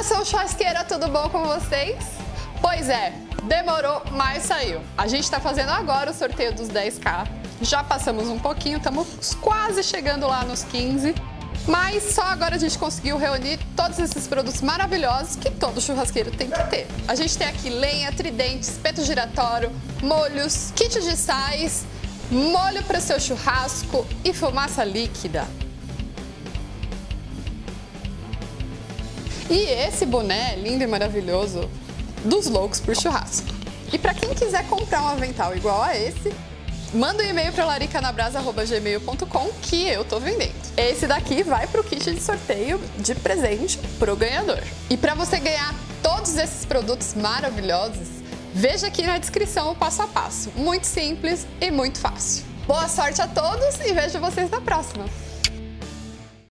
nação churrasqueira, tudo bom com vocês? Pois é, demorou, mas saiu. A gente está fazendo agora o sorteio dos 10k. Já passamos um pouquinho, estamos quase chegando lá nos 15. Mas só agora a gente conseguiu reunir todos esses produtos maravilhosos que todo churrasqueiro tem que ter. A gente tem aqui lenha, tridente, espeto giratório, molhos, kit de sais, molho para seu churrasco e fumaça líquida. E esse boné lindo e maravilhoso dos loucos por churrasco. E para quem quiser comprar um avental igual a esse, manda um e-mail para laricanabrasa.gmail.com que eu tô vendendo. Esse daqui vai pro kit de sorteio de presente pro ganhador. E para você ganhar todos esses produtos maravilhosos, veja aqui na descrição o passo a passo. Muito simples e muito fácil. Boa sorte a todos e vejo vocês na próxima!